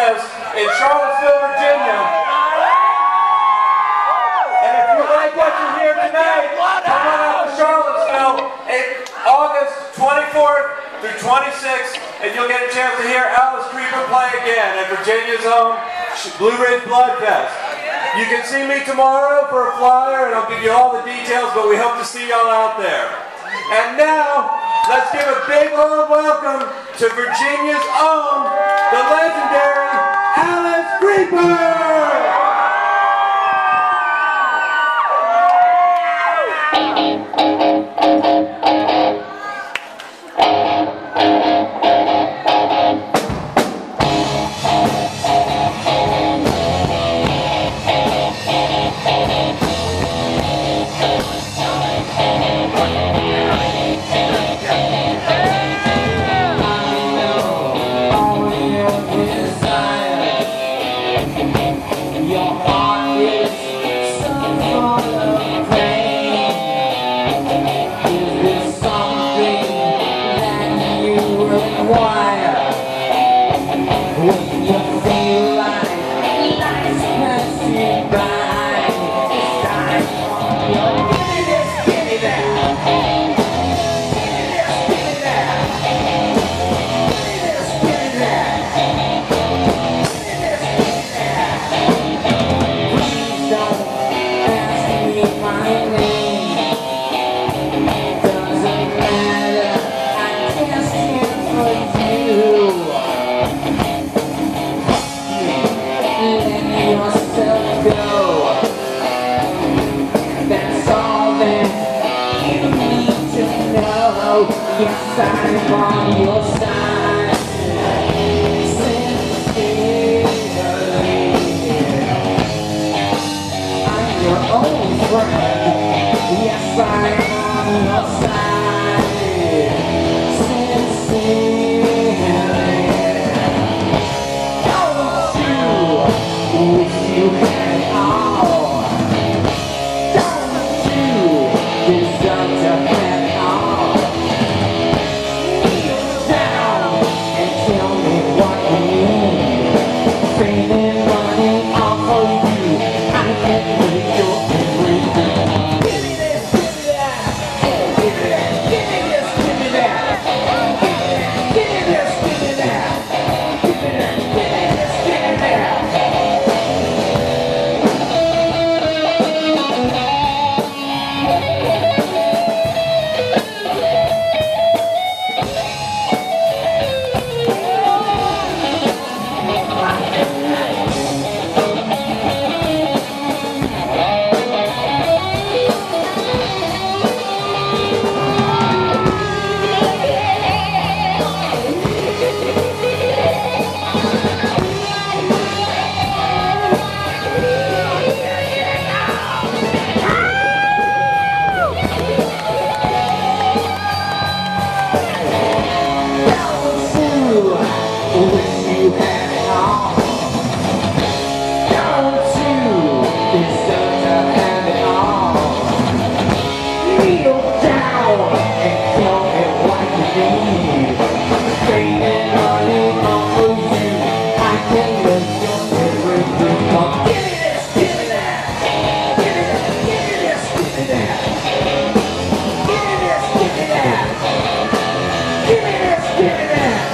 In Charlottesville, Virginia. And if you like what you hear tonight, come on out to Charlottesville August 24th through 26th, and you'll get a chance to hear Alice Creeper play again at Virginia's own Blue Ridge Bloodfest. You can see me tomorrow for a flyer, and I'll give you all the details, but we hope to see y'all out there. And now, let's give a big warm welcome to Virginia's own, Creeper! Give me this, give me that. Yes, I'm on your side. Chega!